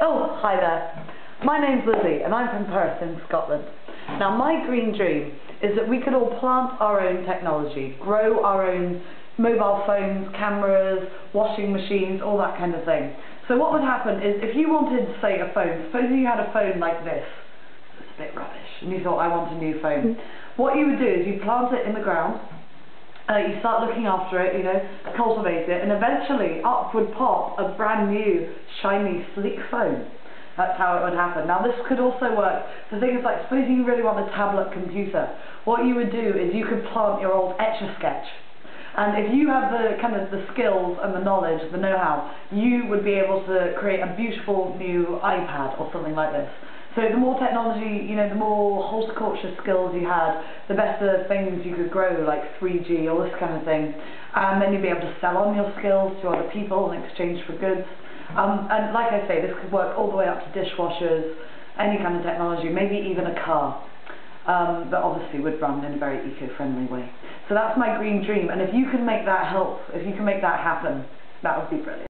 Oh, hi there. My name's Lizzie and I'm from Perth in Scotland. Now my green dream is that we could all plant our own technology, grow our own mobile phones, cameras, washing machines, all that kind of thing. So what would happen is if you wanted, say, a phone, suppose you had a phone like this, it's a bit rubbish, and you thought, I want a new phone. Mm. what you would do is you plant it in the ground, uh, you start looking after it, you know, cultivate it, and eventually up would pop a brand new, shiny, sleek phone. That's how it would happen. Now this could also work for things like, suppose you really want a tablet computer. What you would do is you could plant your old Etch-a-Sketch. And if you have the kind of the skills and the knowledge, the know-how, you would be able to create a beautiful new iPad or something like this. So the more technology, you know, the more horticulture skills you had, the better things you could grow, like 3G, all this kind of thing. And then you'd be able to sell on your skills to other people in exchange for goods. Um, and like I say, this could work all the way up to dishwashers, any kind of technology, maybe even a car. Um, that obviously would run in a very eco-friendly way. So that's my green dream, and if you can make that help, if you can make that happen, that would be brilliant.